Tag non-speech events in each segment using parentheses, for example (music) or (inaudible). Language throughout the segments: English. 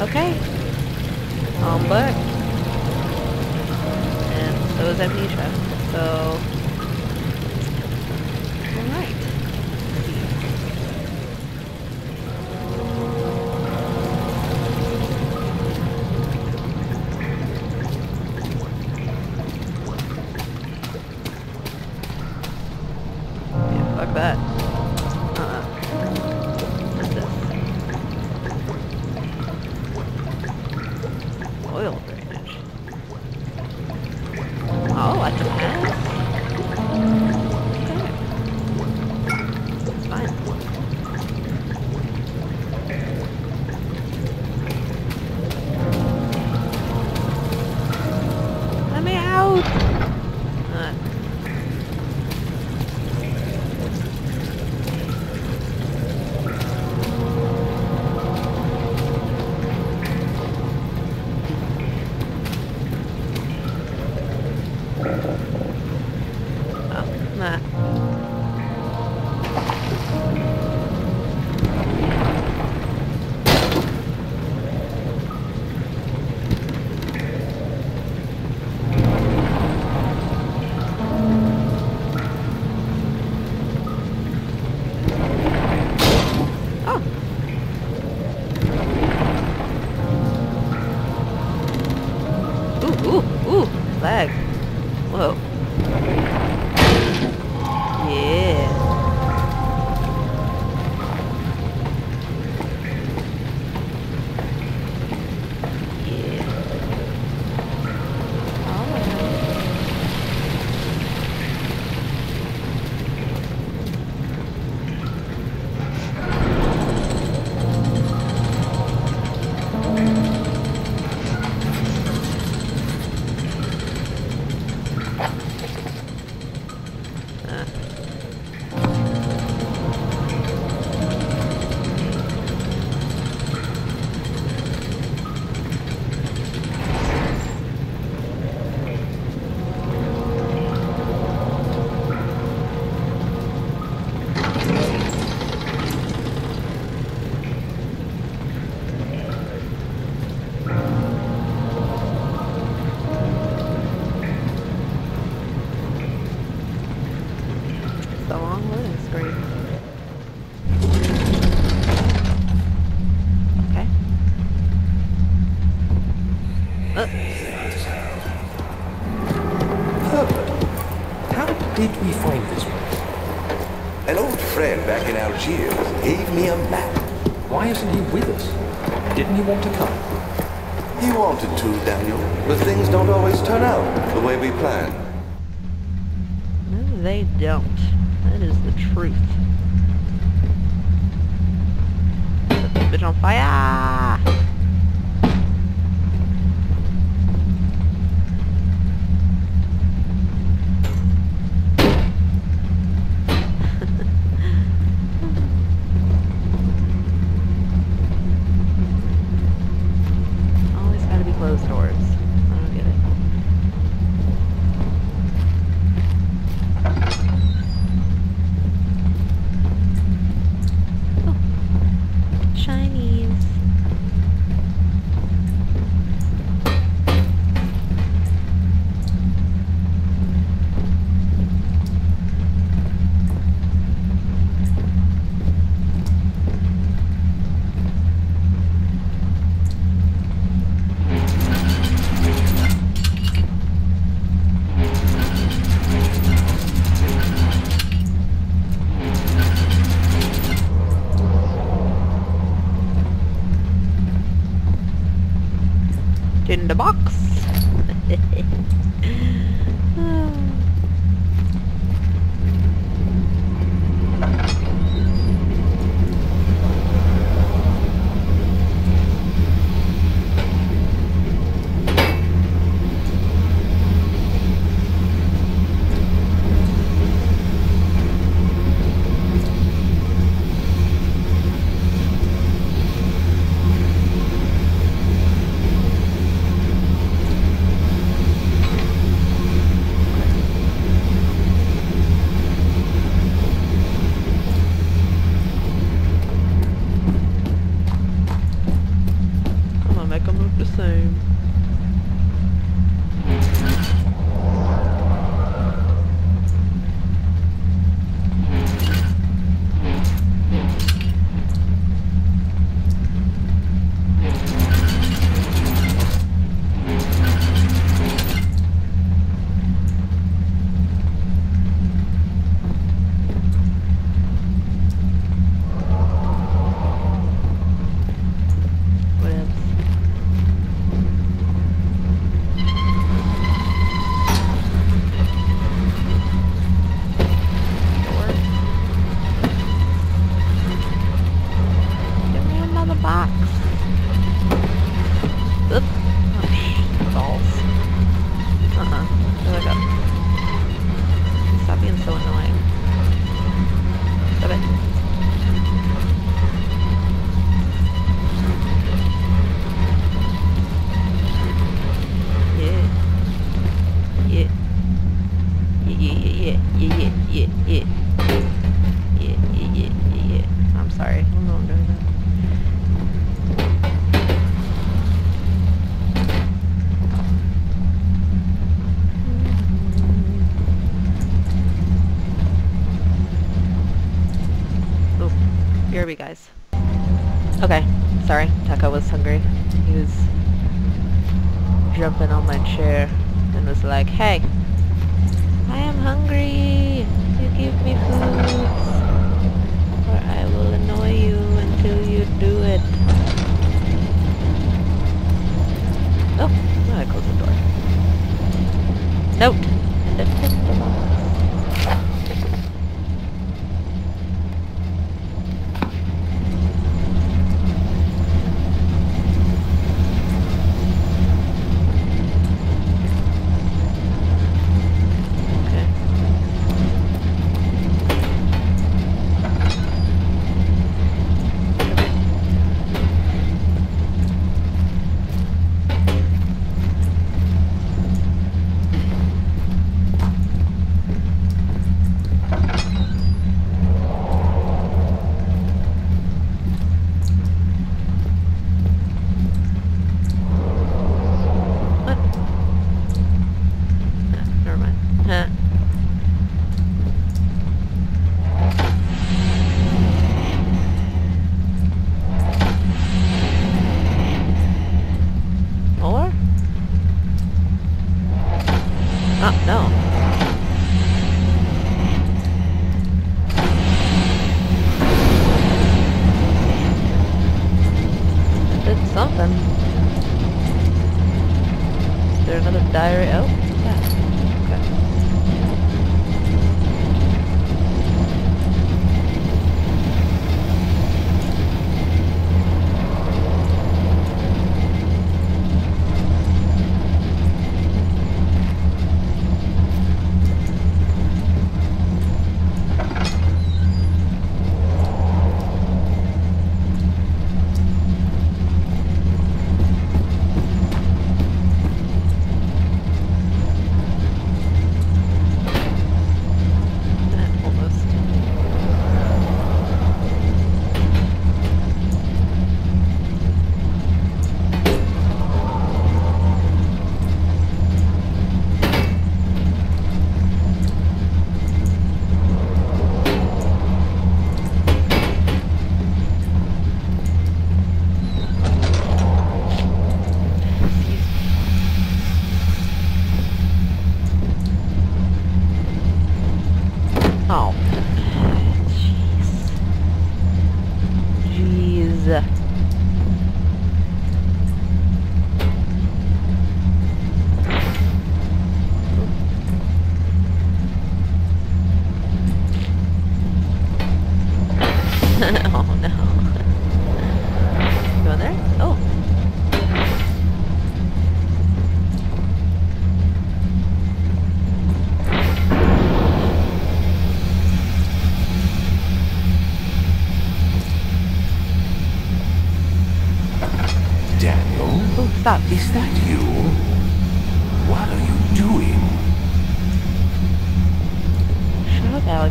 Okay. I'm back. And so is Amnesia. So... Alright. Yeah, fuck that. Oh, nah. Gave me a map. Why isn't he with us? Didn't he want to come? He wanted to, Daniel, but things don't always turn out the way we planned. no, they don't. That is the truth. Set this bitch on fire! was like, hey, I am hungry. You give me food. Or I will annoy you until you do it. Oh, I closed the door. Note.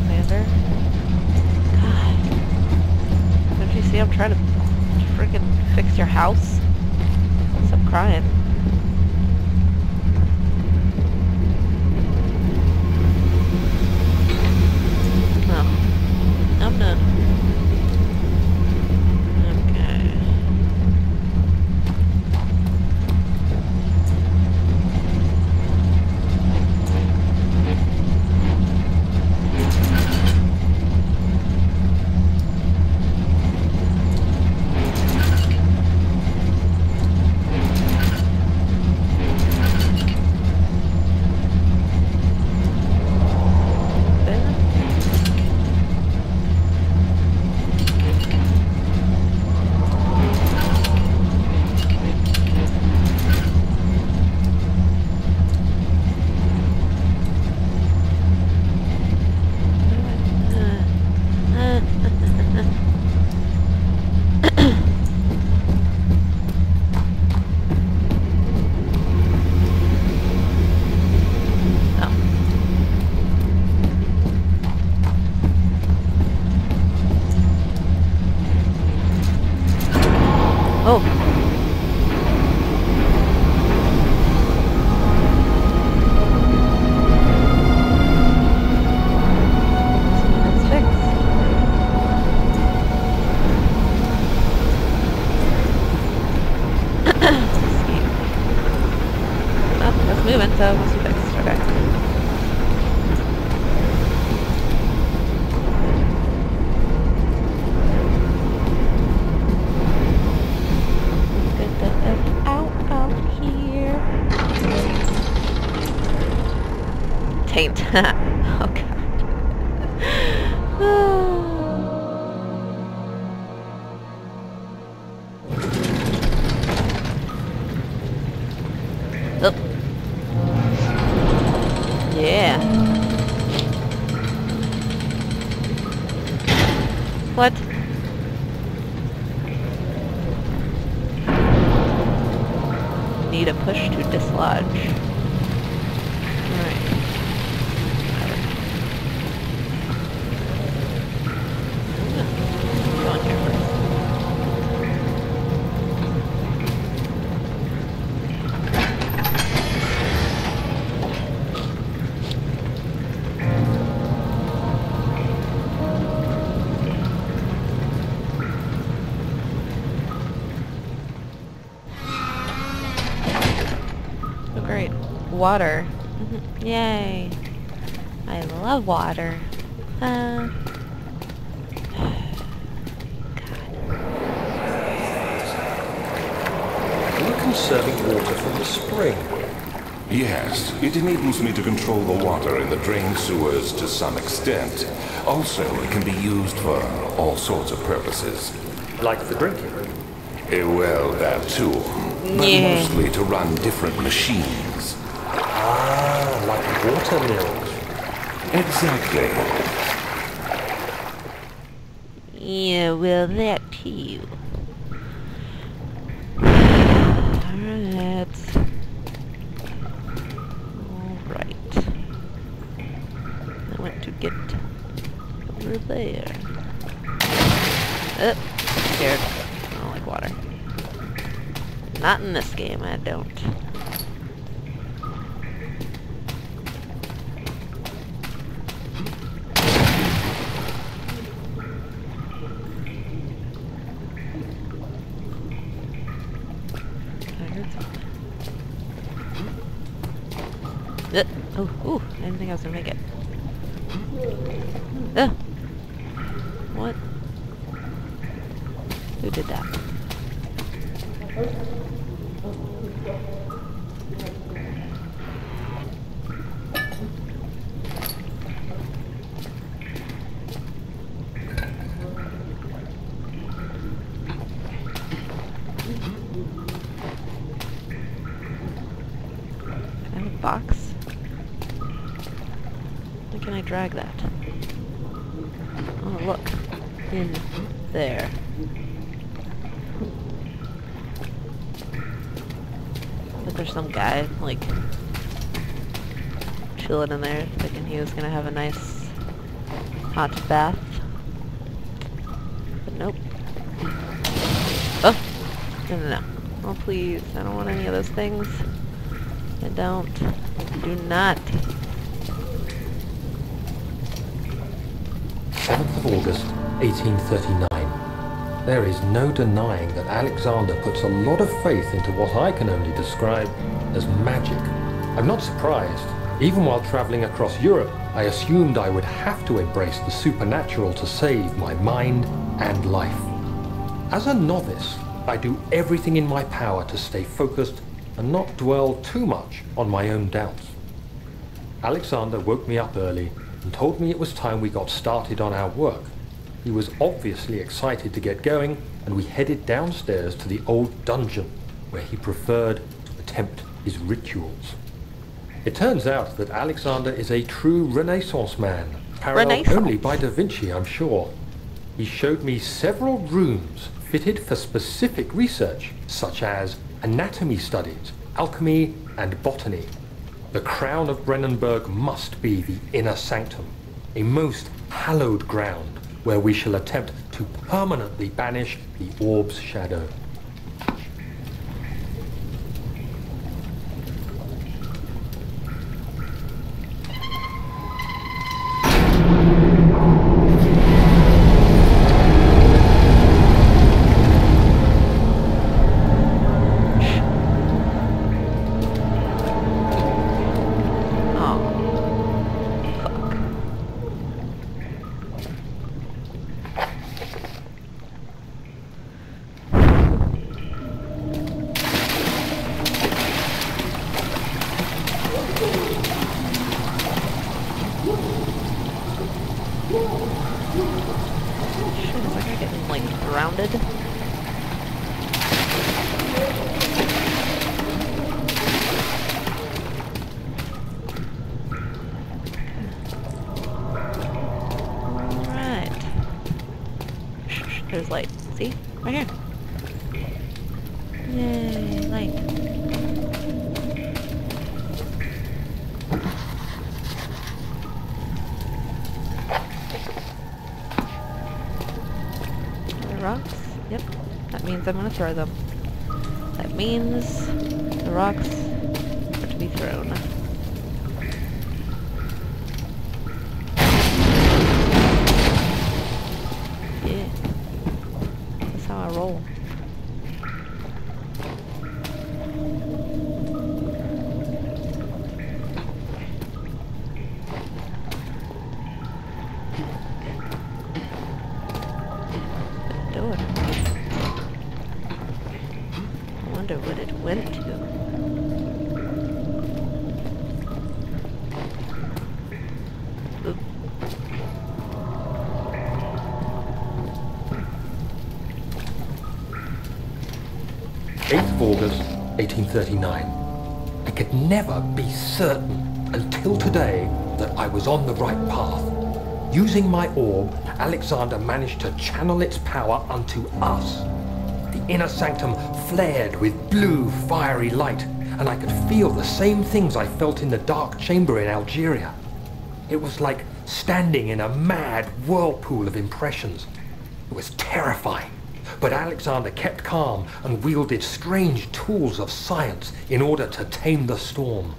Alexander. God. Don't you see I'm trying to freaking fix your house? Stop crying. God. oh. Yeah. What? Need a push to dislodge. Water. Mhm. Yay. I love water. Uh, You're conserving water from the spring. Yes, it enables me to control the water in the drain sewers to some extent. Also, it can be used for all sorts of purposes. Like the drinking. Eh, well, that too. But Yeah. mostly to run different machines. Like water mills. Exactly. yeah, well that too. Alright. Alright. I want to get over there. Oh, scared. I don't like water. Not in this game, I don't. I heard something. Uh, oh, ooh, I didn't think I was gonna make it. Uh, what? Who did that? Can I have a box? Can I drag that? Oh, look. In there. But there's some guy, like, chilling in there, thinking he was gonna have a nice hot bath. But nope. Oh! No, no, no. Oh, please. I don't want any of those things. I don't. Do not. 7th of August, 1839. There is no denying that Alexander puts a lot of faith into what I can only describe as magic. I'm not surprised. Even while traveling across Europe, I assumed I would have to embrace the supernatural to save my mind and life. As a novice, I do everything in my power to stay focused and not dwell too much on my own doubts. Alexander woke me up early and told me it was time we got started on our work. He was obviously excited to get going, and we headed downstairs to the old dungeon, where he preferred to attempt his rituals. It turns out that Alexander is a true Renaissance man, paralleled Renaissance. only by Da Vinci, I'm sure. He showed me several rooms fitted for specific research, such as anatomy studies, alchemy, and botany. The crown of Brennenburg must be the inner sanctum, a most hallowed ground where we shall attempt to permanently banish the orb's shadow. Throw them. That means the rocks are to be thrown. Yeah. That's how I roll. Do it. I wonder what it went to. Oop. 8th of August, 1839. I could never be certain until today that I was on the right path. Using my orb, Alexander managed to channel its power unto us. The inner sanctum flared with blue, fiery light, and I could feel the same things I felt in the dark chamber in Algeria. It was like standing in a mad whirlpool of impressions. It was terrifying. But Alexander kept calm and wielded strange tools of science in order to tame the storm.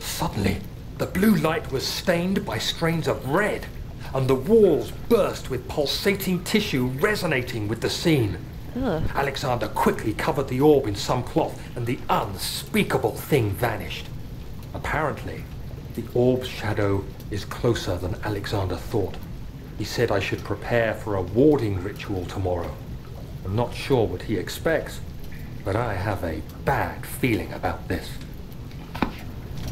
Suddenly, the blue light was stained by strains of red, and the walls burst with pulsating tissue resonating with the scene. Ugh. Alexander quickly covered the orb in some cloth, and the unspeakable thing vanished. Apparently, the orb's shadow is closer than Alexander thought. He said I should prepare for a warding ritual tomorrow. I'm not sure what he expects, but I have a bad feeling about this.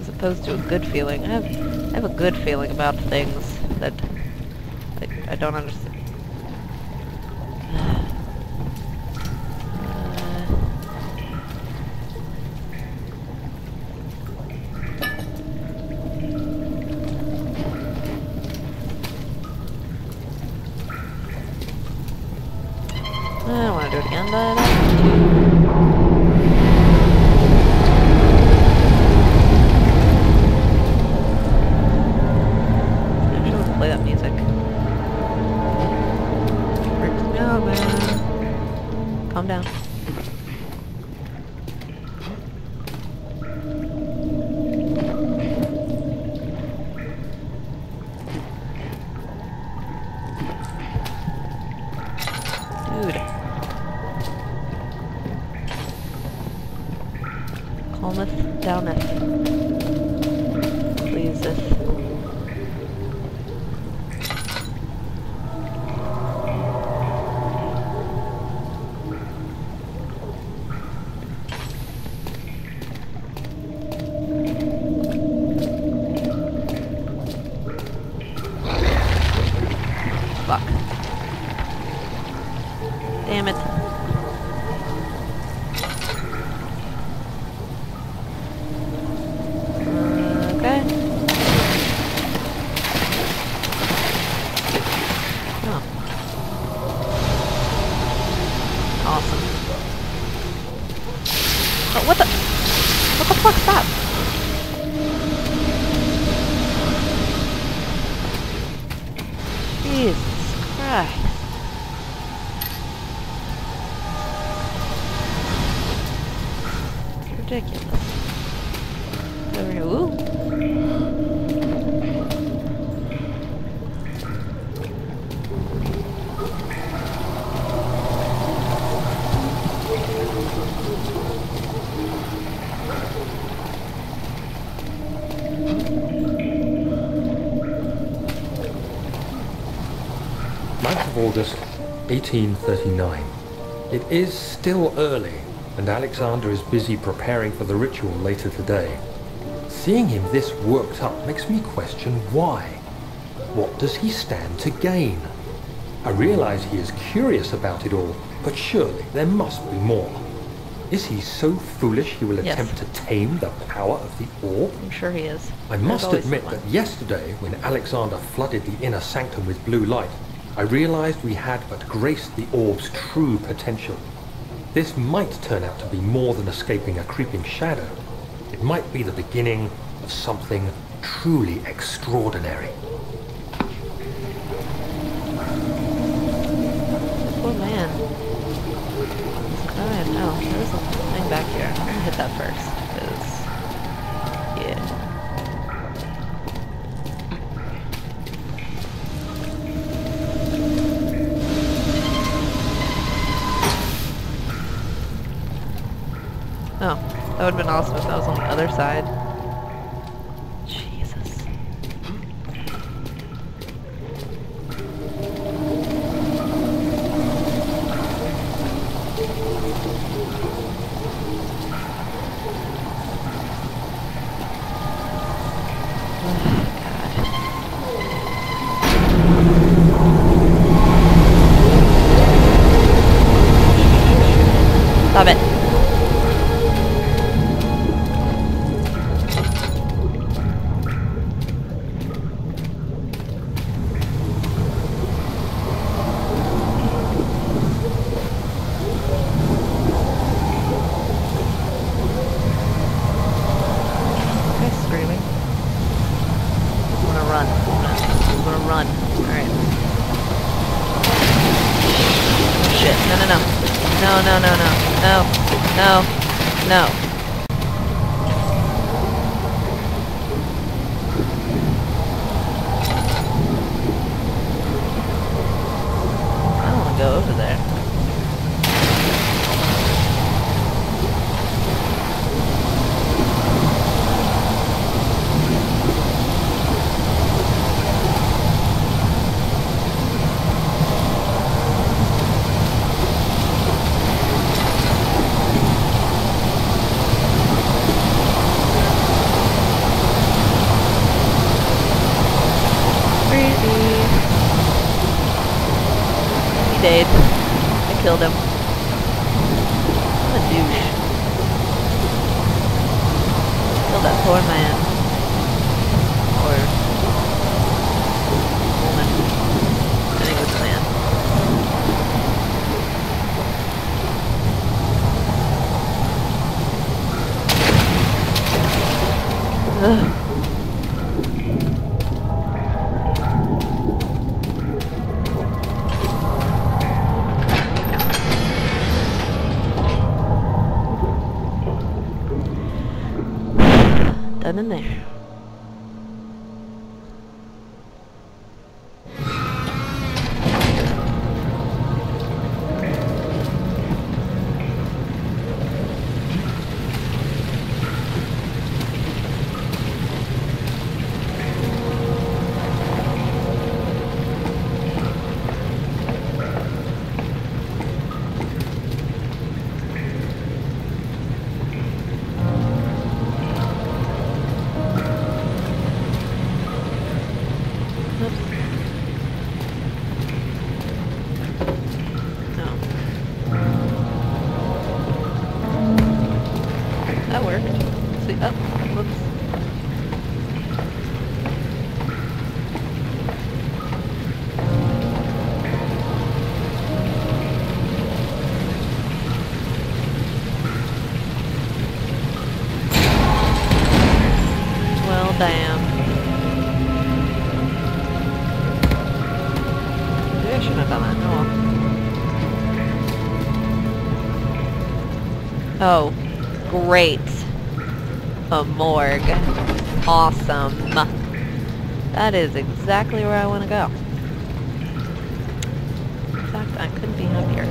as opposed to a good feeling. I have, I have a good feeling about things that I, I don't understand. I don't want to do it again, but August, 1839. It is still early, and Alexander is busy preparing for the ritual later today. Seeing him this worked up makes me question why. What does he stand to gain? I realize he is curious about it all, but surely there must be more. Is he so foolish he will Yes. attempt to tame the power of the orb? I'm sure he is. I There's must admit someone. that yesterday, when Alexander flooded the inner sanctum with blue light, I realized we had but graced the orb's true potential. This might turn out to be more than escaping a creeping shadow. It might be the beginning of something truly extraordinary. Poor man. He's crying. Oh, there's a thing back here. I'm gonna hit that first. Other side. Oh. Great. A morgue. Awesome. That is exactly where I want to go. In fact, I couldn't be happier.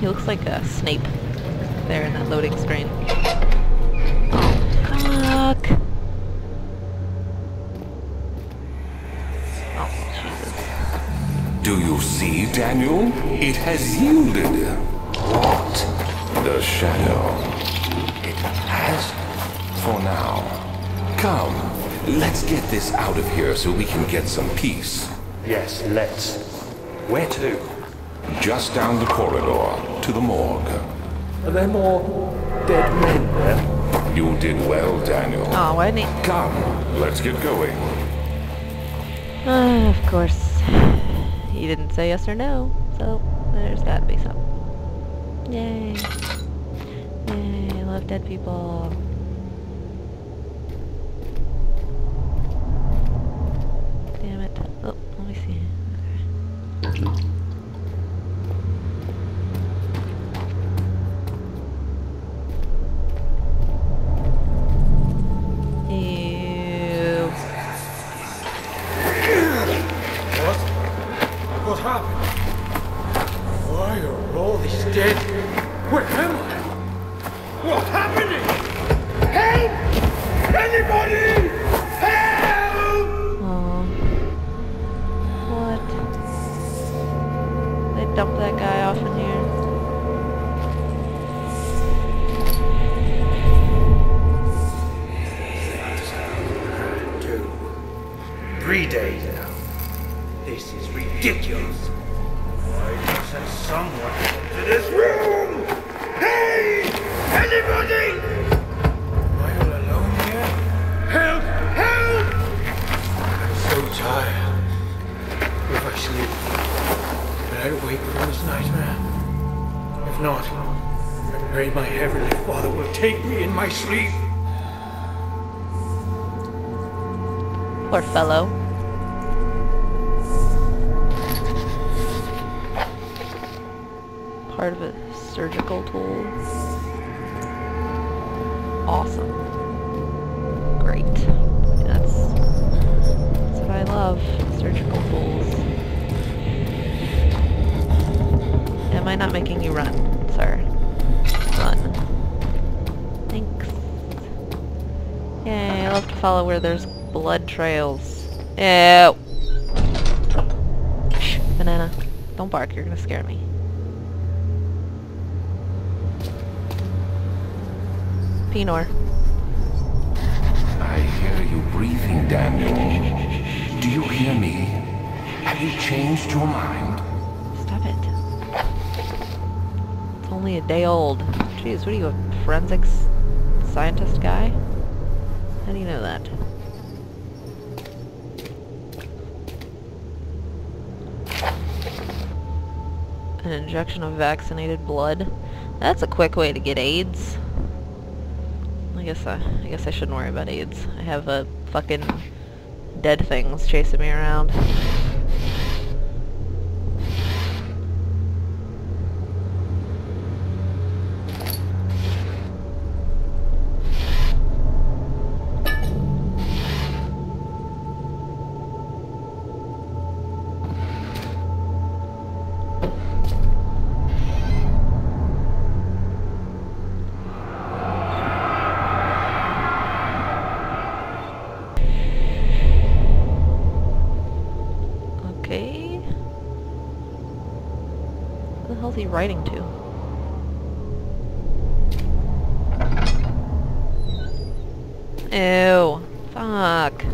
He looks like a Snape there in that loading screen. Oh, fuck. Oh, Jesus. Do you see, Daniel? It has yielded. What? The shadow. It has? For now. Come, let's get this out of here so we can get some peace. Yes, let's. Where to? Just down the corridor to the morgue. Are there more dead men there? You did well, Daniel. Oh, why didn't? Come, let's get going. Uh, of course. He didn't say yes or no, so there's gotta be some. Yay. Yay, I love dead people. Damn it. Oh, let me see. Okay. This nightmare? If not, I pray my Heavenly Father will take me in my sleep. Poor fellow. Part of a surgical tool. Awesome. Great. That's, that's what I love. Surgical tools. Am I not making you run, sir? Run. Thanks. Yay, I love to follow where there's blood trails. Ew. Shh, banana. Don't bark, you're gonna scare me. Pinor. I hear you breathing, Daniel. Do you hear me? Have you changed your mind? Only a day old. Jeez, what are you, a forensics scientist guy? How do you know that? An injection of vaccinated blood. That's a quick way to get AIDS. I guess I, I guess I shouldn't worry about AIDS. I have a fucking dead things chasing me around. Writing to? Ew. Fuck.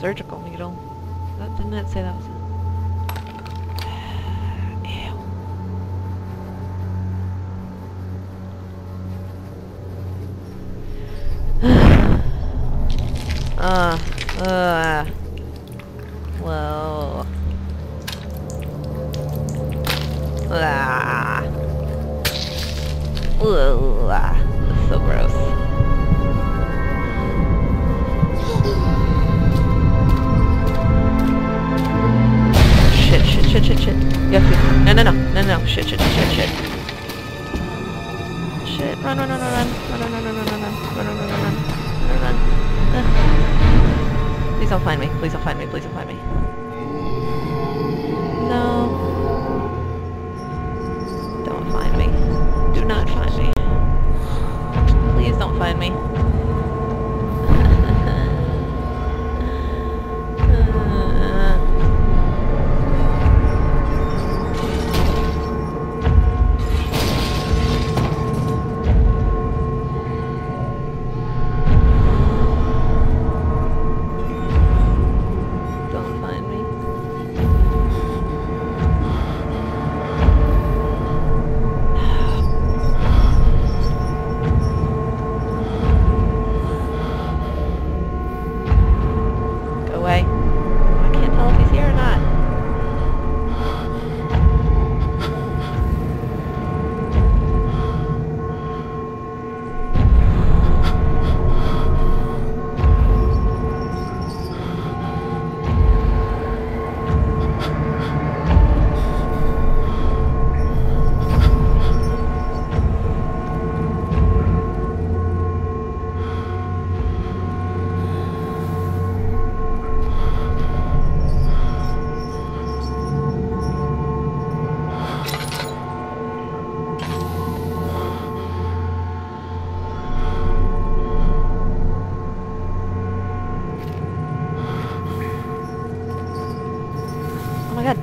surgical needle. That, didn't that say that was (sighs) (sighs) Uh,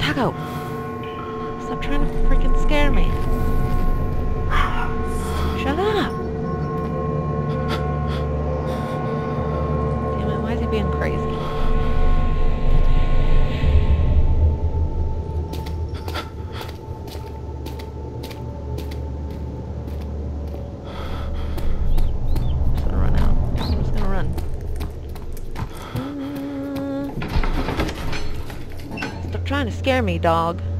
Taco! Stop trying to freaking scare me. me, dog.